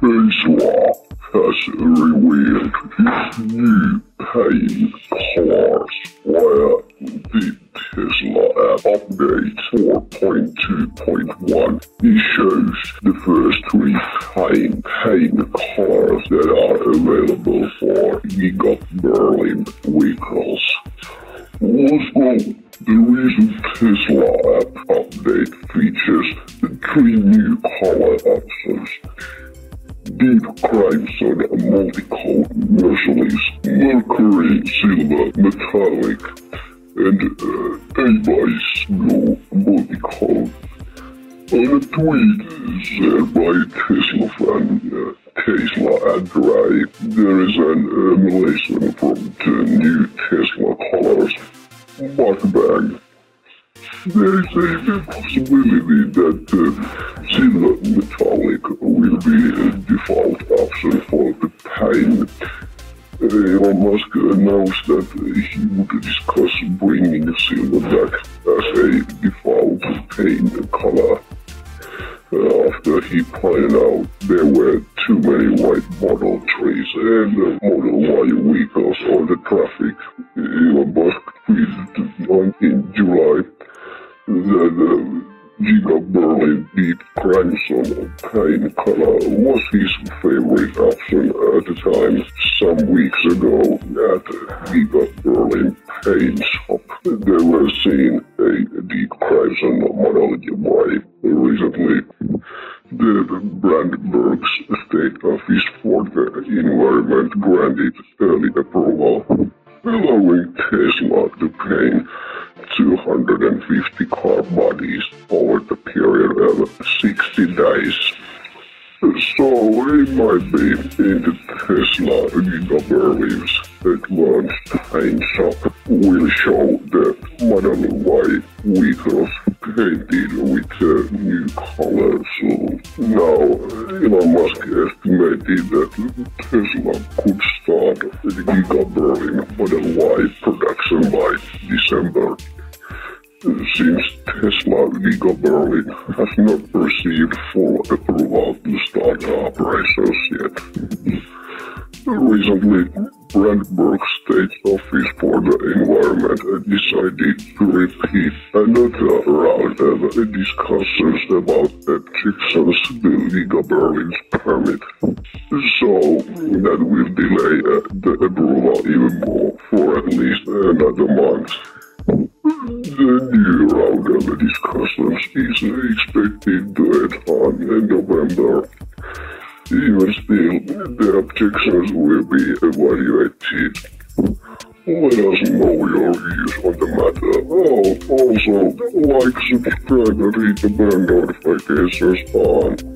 Tesla has revealed its new paying cars via the Tesla app update 4.2.1. It shows the first three paying, paying cars that are available for Giga Berlin vehicles. Also, the recent Tesla app update features the three new color options. Deep Crimson Multicolored Merciless Mercury Silver Metallic and uh, Abyss Blue Multicolored. On a tweet said by Tesla fan uh, Tesla Drive, there is an emulation from the new Tesla colors. But bag. There is a possibility that uh, silver metallic will be Elon Musk announced that he would discuss bringing silver back as a default paint color. Uh, after he pointed out there were too many white Model 3s and Model Y vehicles on the traffic. Elon Musk tweeted on in July that uh, Giga Berlin Deep Crimson Paint color was his favorite option at the time. Some weeks ago at Giga Berlin Paint Shop, they were seeing a Deep Crimson Model Y recently. The Brandenburg's State Office for the Environment granted early approval, allowing Tesla to paint 250 car bodies over the period of 60 days. So it might be in the Tesla Giga Berlin's advanced paint shop will show the Model Y vehicles painted with a new color. So now Elon Musk estimated that Tesla could start the Giga Berlin Model Y production by December since Tesla Giga Berlin has not received full approval to start operations yet. Recently, Brandenburg State Office for the Environment decided to repeat another round of discussions about objections to Giga Berlin's permit. So that will delay the approval even more for at least another month. The new round of discussions is expected to end on November. Even still, the objections will be evaluated. Let us know your views on the matter. Oh, also, like, subscribe, and read the bell notifications on.